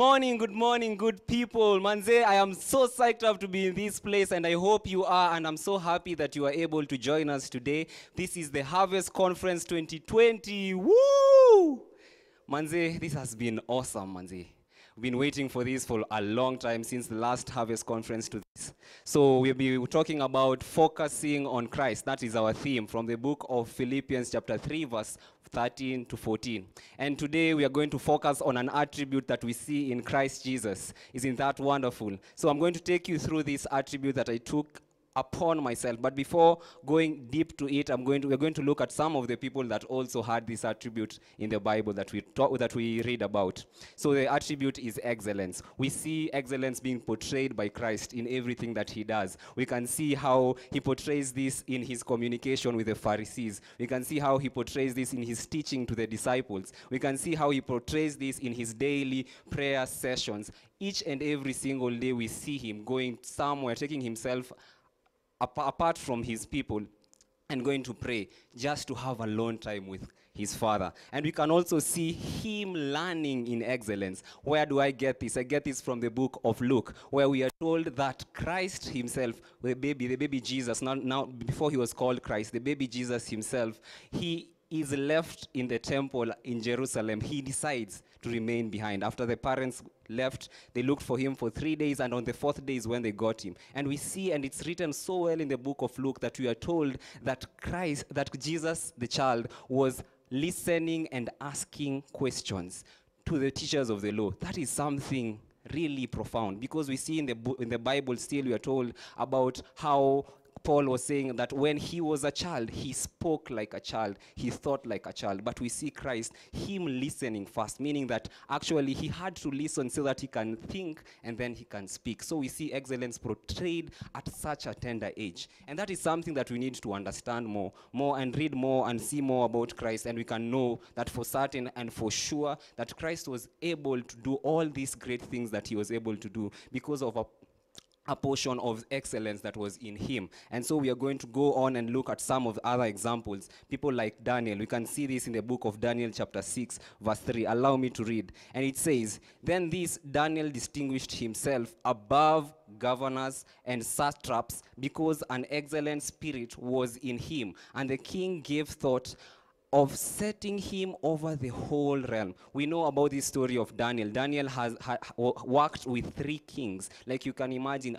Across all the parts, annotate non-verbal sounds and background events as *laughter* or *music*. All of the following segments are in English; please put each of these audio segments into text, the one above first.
Good morning, good morning, good people. Manze, I am so psyched up to be in this place, and I hope you are. And I'm so happy that you are able to join us today. This is the Harvest Conference 2020. Woo! Manze, this has been awesome, Manze. We've been waiting for this for a long time since the last Harvest Conference to this. So we'll be talking about focusing on Christ. That is our theme from the book of Philippians, chapter 3, verse 13 to 14. And today we are going to focus on an attribute that we see in Christ Jesus. Isn't that wonderful? So I'm going to take you through this attribute that I took upon myself. But before going deep to it, I'm going to, we're going to look at some of the people that also had this attribute in the Bible that we talk, that we read about. So the attribute is excellence. We see excellence being portrayed by Christ in everything that he does. We can see how he portrays this in his communication with the Pharisees. We can see how he portrays this in his teaching to the disciples. We can see how he portrays this in his daily prayer sessions. Each and every single day we see him going somewhere, taking himself apart from his people and going to pray just to have a alone time with his father. And we can also see him learning in excellence. Where do I get this? I get this from the book of Luke, where we are told that Christ himself, the baby, the baby Jesus, now, now before he was called Christ, the baby Jesus himself, he is left in the temple in Jerusalem. He decides to remain behind. After the parents left, they looked for him for three days, and on the fourth day is when they got him. And we see, and it's written so well in the book of Luke, that we are told that Christ, that Jesus, the child, was listening and asking questions to the teachers of the law. That is something really profound because we see in the, in the Bible still we are told about how Paul was saying that when he was a child, he spoke like a child, he thought like a child. But we see Christ, him listening first, meaning that actually he had to listen so that he can think and then he can speak. So we see excellence portrayed at such a tender age. And that is something that we need to understand more, more and read more and see more about Christ. And we can know that for certain and for sure that Christ was able to do all these great things that he was able to do because of a a portion of excellence that was in him. And so we are going to go on and look at some of the other examples. People like Daniel. We can see this in the book of Daniel, chapter 6, verse 3. Allow me to read. And it says, Then this Daniel distinguished himself above governors and satraps because an excellent spirit was in him. And the king gave thought of setting him over the whole realm. We know about this story of Daniel. Daniel has ha, worked with three kings. Like you can imagine,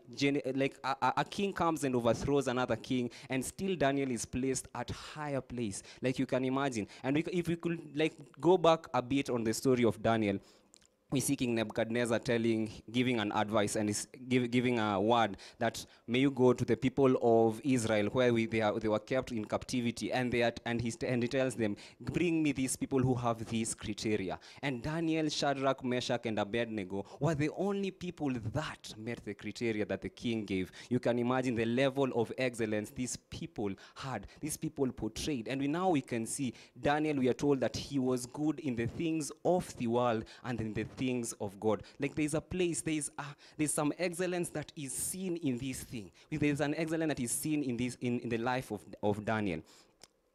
like a, a- a king comes and overthrows another king, and still Daniel is placed at higher place. Like you can imagine. And we, if we could like go back a bit on the story of Daniel, we see King Nebuchadnezzar telling, giving an advice and is give, giving a word that may you go to the people of Israel where we, they, are, they were kept in captivity, and they are, and he and he tells them, bring me these people who have these criteria. And Daniel, Shadrach, Meshach, and Abednego were the only people that met the criteria that the king gave. You can imagine the level of excellence these people had, these people portrayed, and we now we can see Daniel. We are told that he was good in the things of the world and in the things of God. Like there's a place, there's a, there's some excellence that is seen in this thing. There's an excellence that is seen in this in, in the life of, of Daniel.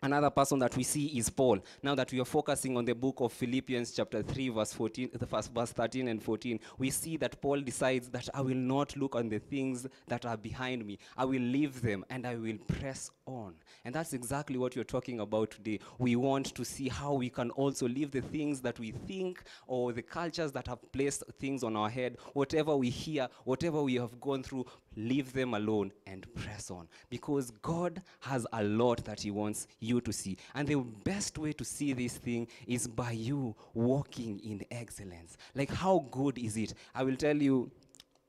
Another person that we see is Paul. Now that we are focusing on the book of Philippians, chapter 3, verse 14, the first verse 13 and 14, we see that Paul decides that I will not look on the things that are behind me. I will leave them and I will press on. And that's exactly what you're talking about today. We want to see how we can also leave the things that we think or the cultures that have placed things on our head, whatever we hear, whatever we have gone through, leave them alone and press on. Because God has a lot that He wants to see. And the best way to see this thing is by you walking in excellence. Like, how good is it? I will tell you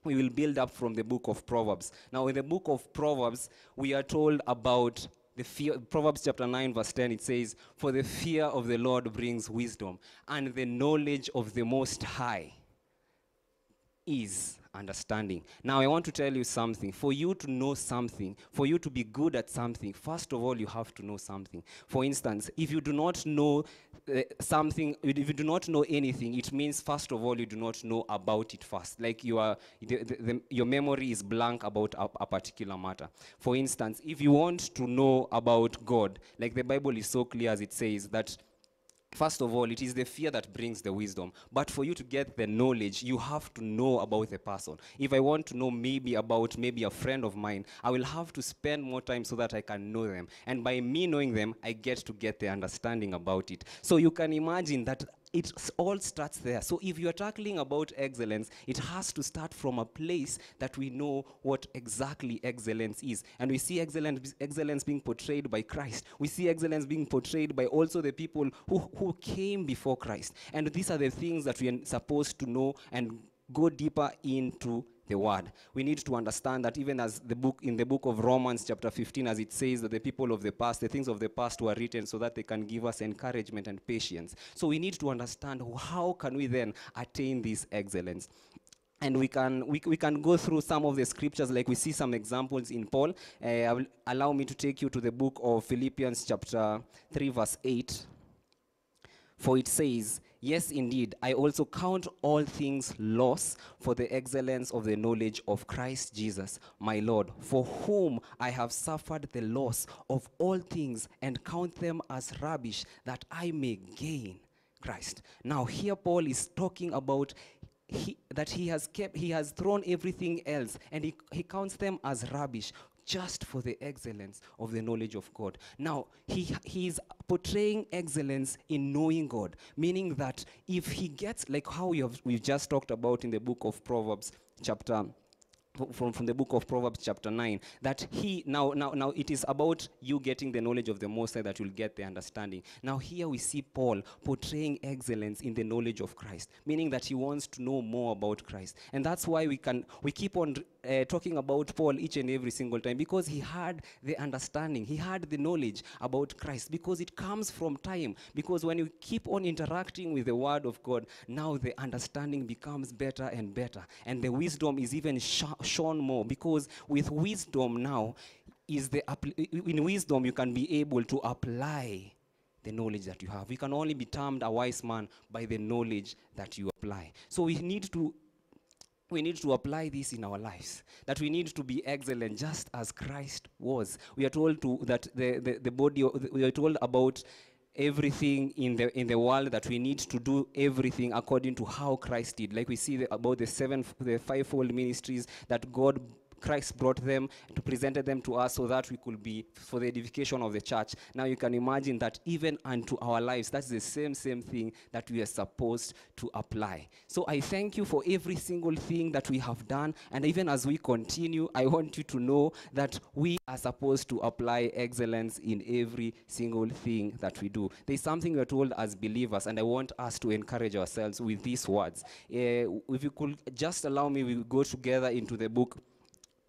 we will build up from the book of Proverbs. Now, in the book of Proverbs, we are told about the fear, Proverbs chapter 9, verse 10, it says, For the fear of the Lord brings wisdom, and the knowledge of the Most High is understanding. Now, I want to tell you something. For you to know something, for you to be good at something, first of all, you have to know something. For instance, if you do not know uh, something, if you do not know anything, it means, first of all, you do not know about it first. Like you are, the, the, the, your memory is blank about a, a particular matter. For instance, if you want to know about God, like the Bible is so clear as it says that First of all, it is the fear that brings the wisdom. But for you to get the knowledge, you have to know about the person. If I want to know maybe about maybe a friend of mine, I will have to spend more time so that I can know them. And by me knowing them, I get to get the understanding about it. So you can imagine that it all starts there. So if you are tackling about excellence, it has to start from a place that we know what exactly excellence is. And we see excellence, excellence being portrayed by Christ. We see excellence being portrayed by also the people who, who came before Christ. And these are the things that we are supposed to know and go deeper into the word. We need to understand that even as the book in the book of Romans chapter 15 as it says that the people of the past the things of the past were written so that they can give us encouragement and patience. So we need to understand how can we then attain this excellence. And we can, we, we can go through some of the scriptures, like we see some examples in Paul. Uh, allow me to take you to the book of Philippians, chapter 3, verse 8. For it says, Yes, indeed, I also count all things loss for the excellence of the knowledge of Christ Jesus, my Lord, for whom I have suffered the loss of all things and count them as rubbish that I may gain Christ. Now, here Paul is talking about he, that he has kept, he has thrown everything else and he, he counts them as rubbish just for the excellence of the knowledge of God. Now, he, he is portraying excellence in knowing God, meaning that if he gets, like how we have, we've just talked about in the book of Proverbs, chapter from, from the book of Proverbs chapter 9 that he now now now it is about you getting the knowledge of the most High that you'll get the understanding. Now here we see Paul portraying excellence in the knowledge of Christ meaning that he wants to know more about Christ. And that's why we can we keep on uh, talking about Paul each and every single time because he had the understanding he had the knowledge about Christ because it comes from time. Because when you keep on interacting with the word of God now the understanding becomes better and better and the wisdom is even shown more because with wisdom now is the in wisdom you can be able to apply the knowledge that you have. You can only be termed a wise man by the knowledge that you apply. So we need to we need to apply this in our lives that we need to be excellent just as christ was we are told to that the, the, the body we are told about everything in the in the world that we need to do everything according to how christ did. Like we see the, about the seven the fivefold ministries that god Christ brought them to presented them to us so that we could be for the edification of the church. Now you can imagine that even unto our lives, that's the same same thing that we are supposed to apply. So I thank you for every single thing that we have done, and even as we continue, I want you to know that we are supposed to apply excellence in every single thing that we do. There's something we're told as believers, and I want us to encourage ourselves with these words. Uh, if you could just allow me, we go together into the book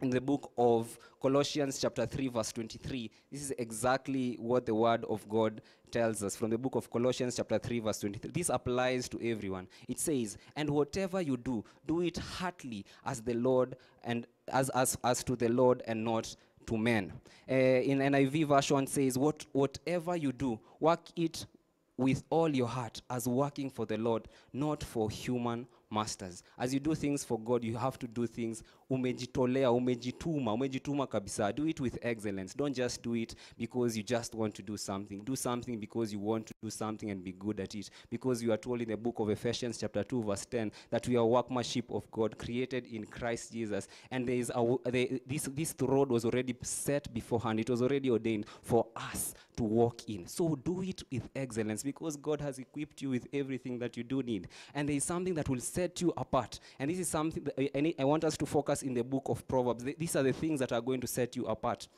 in the book of Colossians, chapter 3, verse 23. This is exactly what the word of God tells us from the book of Colossians, chapter 3, verse 23. This applies to everyone. It says, And whatever you do, do it heartily as the Lord and as, as, as to the Lord and not to men. Uh, in NIV version says, what, Whatever you do, work it with all your heart as working for the Lord, not for human masters. As you do things for God, you have to do things umejitolea, umejituma, umejituma kabisa. Do it with excellence. Don't just do it because you just want to do something. Do something because you want to do something and be good at it. Because you are told in the book of Ephesians chapter 2 verse 10 that we are workmanship of God created in Christ Jesus. And there is a, this, this road was already set beforehand. It was already ordained for us to walk in. So do it with excellence because God has equipped you with everything that you do need. And there is something that will set you apart. And this is something that I, I want us to focus in the book of Proverbs. Th- These are the things that are going to set you apart.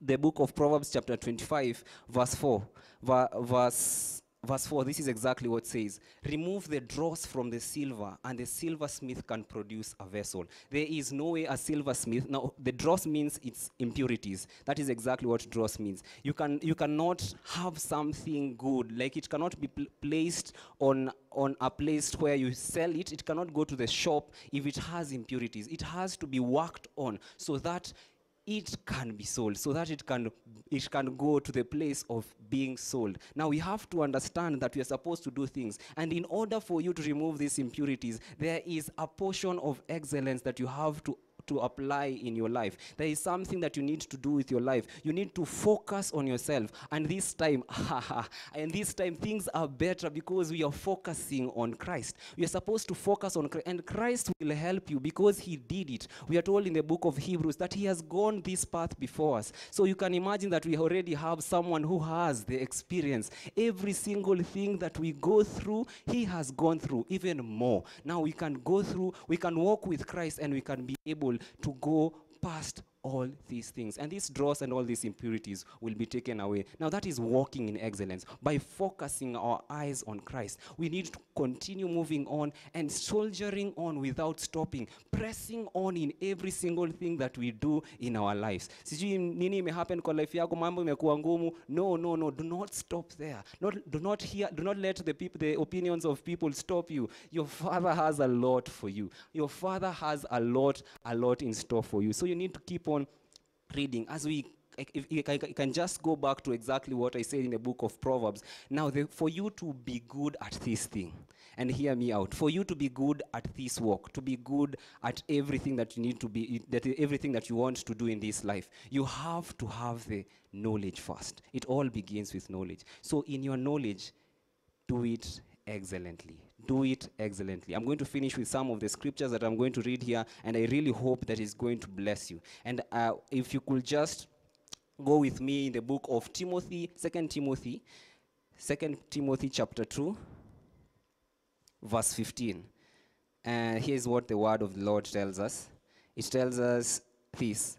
The book of Proverbs, chapter 25, verse 4. Va- verse Verse 4, this is exactly what says. Remove the dross from the silver, and the silversmith can produce a vessel. There is no way a silversmith, now the dross means it's impurities. That is exactly what dross means. You, can, you cannot have something good, like it cannot be pl- placed on, on a place where you sell it. It cannot go to the shop if it has impurities. It has to be worked on so that it can be sold so that it can it can go to the place of being sold. Now we have to understand that we are supposed to do things and in order for you to remove these impurities there is a portion of excellence that you have to to apply in your life. There is something that you need to do with your life. You need to focus on yourself. And this time, *laughs* and this time things are better because we are focusing on Christ. We are supposed to focus on Christ, and Christ will help you because He did it. We are told in the book of Hebrews that He has gone this path before us. So you can imagine that we already have someone who has the experience. Every single thing that we go through, He has gone through, even more. Now we can go through, we can walk with Christ, and we can be able to go past all these things. And these dross and all these impurities will be taken away. Now, that is walking in excellence. By focusing our eyes on Christ, we need to continue moving on and soldiering on without stopping, pressing on in every single thing that we do in our lives. Sijui nini imehappen kwa life yako, mambo imekuwa ngumu. No, no, no. Do not stop there. Not, do not hear, do not let the people, the opinions of people stop you. Your father has a lot for you. Your father has a lot, a lot in store for you. So you need to keep on reading as we if, ca- can just go back to exactly what I said in the book of Proverbs. Now, the, for you to be good at this thing, and hear me out, for you to be good at this work, to be good at everything that you need to be, that everything that you want to do in this life, you have to have the knowledge first. It all begins with knowledge. So, in your knowledge, do it excellently. Do it excellently. I'm going to finish with some of the scriptures that I'm going to read here, and I really hope that it's going to bless you. And uh, if you could just go with me in the book of Timothy, Second Timothy, Second Timothy chapter 2, verse 15. Uh, here's what the word of the Lord tells us. It tells us this.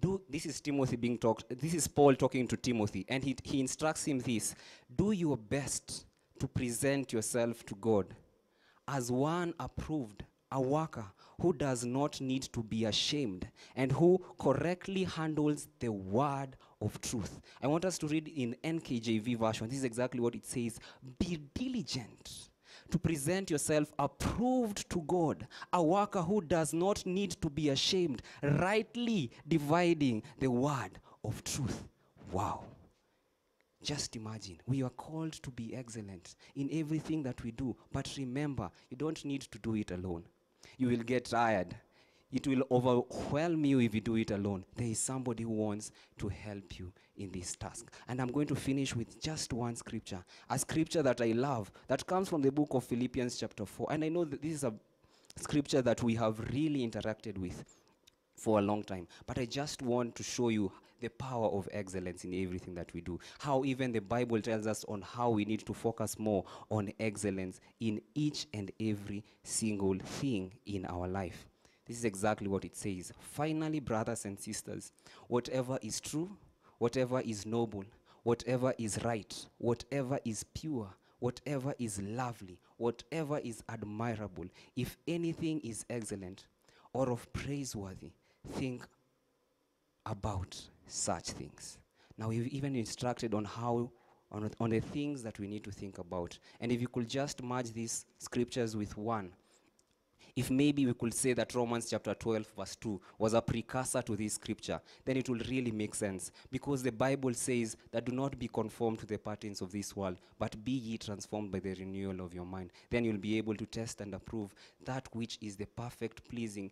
Do, this is Timothy being talked. This is Paul talking to Timothy, and he, he instructs him this: Do your best to present yourself to God as one approved, a worker who does not need to be ashamed and who correctly handles the word of truth. I want us to read in NKJV version. This is exactly what it says Be diligent to present yourself approved to God, a worker who does not need to be ashamed, rightly dividing the word of truth. Wow. Just imagine, we are called to be excellent in everything that we do. But remember, you don't need to do it alone. You will get tired. It will overwhelm you if you do it alone. There is somebody who wants to help you in this task. And I'm going to finish with just one scripture, a scripture that I love that comes from the book of Philippians, chapter 4. And I know that this is a scripture that we have really interacted with for a long time. But I just want to show you the power of excellence in everything that we do. How even the Bible tells us on how we need to focus more on excellence in each and every single thing in our life. This is exactly what it says. Finally, brothers and sisters, whatever is true, whatever is noble, whatever is right, whatever is pure, whatever is lovely, whatever is admirable, if anything is excellent or of praiseworthy, think about such things. Now, we've even instructed on how, on, on the things that we need to think about. And if you could just merge these scriptures with one, if maybe we could say that Romans chapter 12, verse 2 was a precursor to this scripture, then it will really make sense. Because the Bible says that do not be conformed to the patterns of this world, but be ye transformed by the renewal of your mind. Then you'll be able to test and approve that which is the perfect, pleasing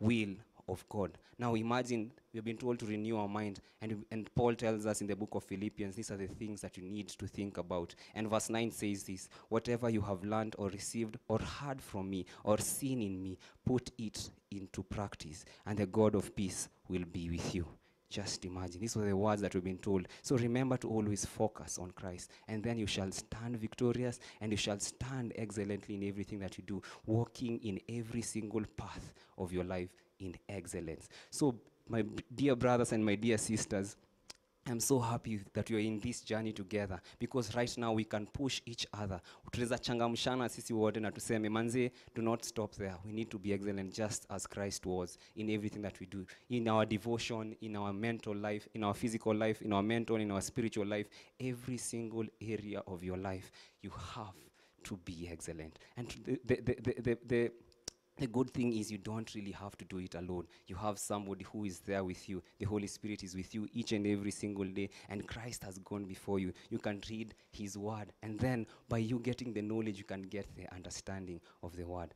will of God. Now imagine we've been told to renew our mind, and, and Paul tells us in the book of Philippians, these are the things that you need to think about. And verse 9 says this Whatever you have learned or received or heard from me or seen in me, put it into practice, and the God of peace will be with you. Just imagine. These were the words that we've been told. So remember to always focus on Christ, and then you shall stand victorious and you shall stand excellently in everything that you do, walking in every single path of your life in excellence. So, my dear brothers and my dear sisters, I'm so happy that you're in this journey together because right now we can push each other. Manze, do not stop there. We need to be excellent just as Christ was in everything that we do. In our devotion, in our mental life, in our physical life, in our mental, in our spiritual life, every single area of your life, you have to be excellent. And the, the, the, the, the, the good thing is you don't really have to do it alone. You have somebody who is there with you. The Holy Spirit is with you each and every single day, and Christ has gone before you. You can read His Word, and then by you getting the knowledge, you can get the understanding of the Word.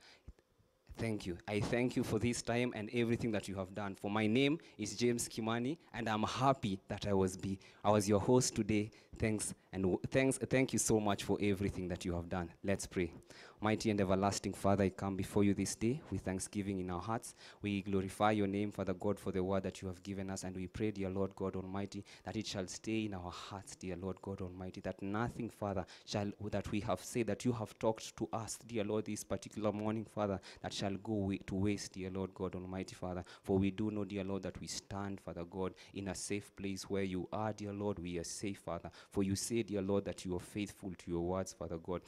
Thank you. I thank you for this time and everything that you have done. For my name is James Kimani, and I'm happy that I was be I was your host today. Thanks and thanks. Thank you so much for everything that you have done. Let's pray. Mighty and everlasting Father, I come before you this day with thanksgiving in our hearts. We glorify your name, Father God, for the word that you have given us, and we pray, dear Lord God Almighty, that it shall stay in our hearts, dear Lord God Almighty, that nothing, Father, shall that we have said that you have talked to us, dear Lord, this particular morning, Father, that shall go wa- to waste, dear Lord God Almighty, Father. For we do know, dear Lord, that we stand, Father God, in a safe place where you are, dear Lord. We are safe, Father. For you say, dear Lord, that you are faithful to your words, Father God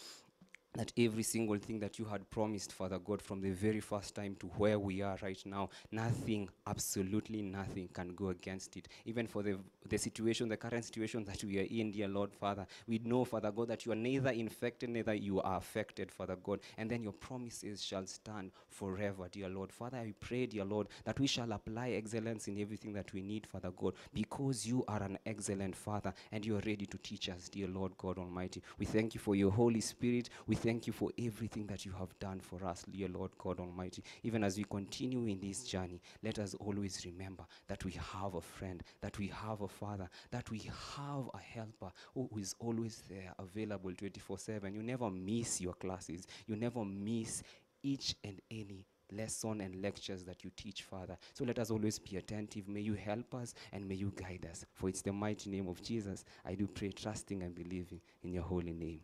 that every single thing that you had promised, Father God, from the very first time to where we are right now, nothing, absolutely nothing can go against it. Even for the, the situation, the current situation that we are in, dear Lord, Father, we know, Father God, that you are neither infected, neither you are affected, Father God, and then your promises shall stand forever, dear Lord. Father, I pray, dear Lord, that we shall apply excellence in everything that we need, Father God, because you are an excellent Father and you are ready to teach us, dear Lord God Almighty. We thank you for your Holy Spirit. We thank you for everything that you have done for us, dear Lord God Almighty. Even as we continue in this journey, let us always remember that we have a friend, that we have a Father, that we have a helper who is always there, available 24 7. You never miss your classes, you never miss each and any lesson and lectures that you teach, Father. So let us always be attentive. May you help us and may you guide us. For it's the mighty name of Jesus I do pray, trusting and believing in your holy name.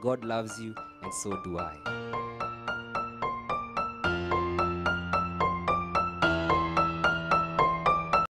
God loves you, and so do I.